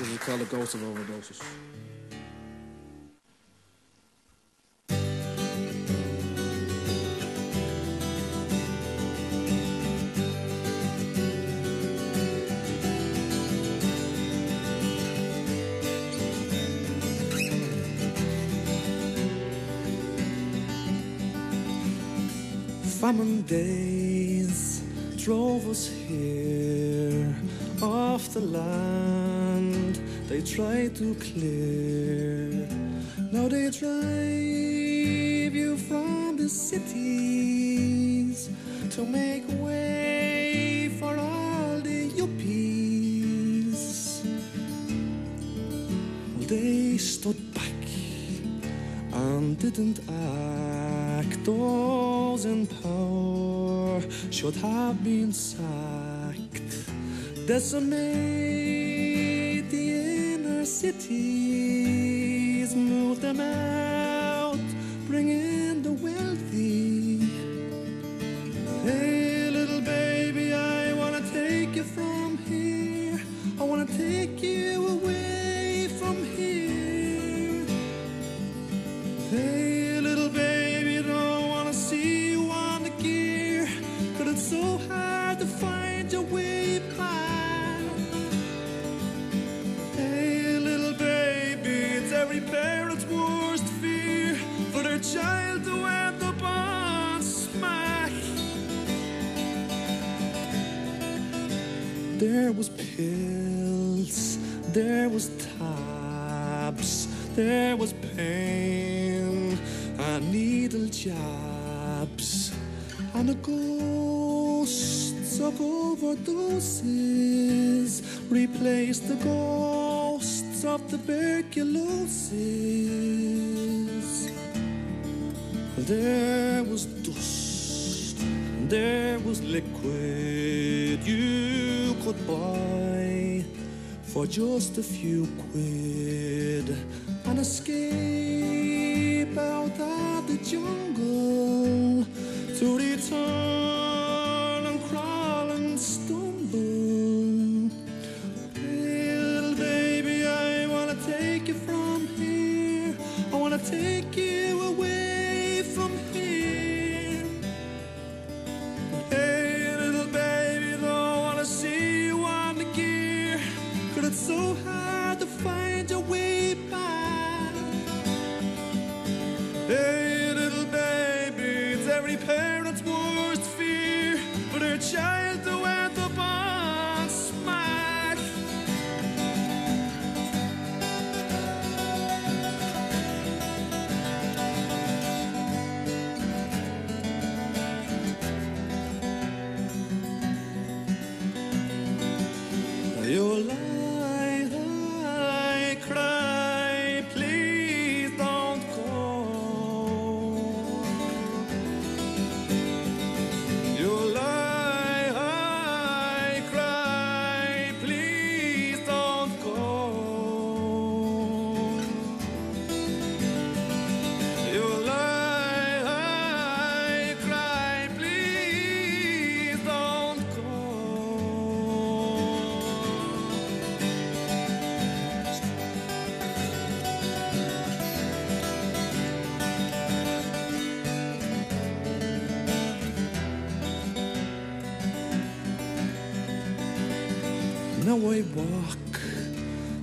This we tell the ghost of overdoses. From day drove us here off the land they tried to clear. Now they drive you from the cities to make way for all the yuppies. Well, they stood back and didn't act. Those in power should have been sacked. Decimate the inner cities, move them out, bring in the wealthy. Hey, little baby, I wanna take you from here. I wanna take you away from here. Hey, There was pills, there was tabs, there was pain. And needle jabs, and the ghosts of overdoses replaced the ghosts of the tuberculosis. There was dust, there was liquid. You could buy for just a few quid. An escape out of the jungle it's Now I walk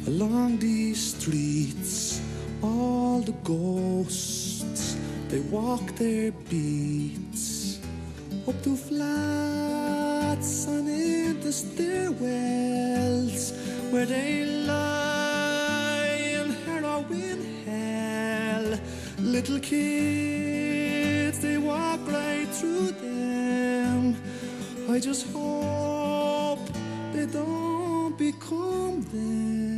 along these streets, all the ghosts, they walk their beats up to flats and into stairwells where they lie in heroin hell. Little kids, they walk right through them. I just hope they don't become them.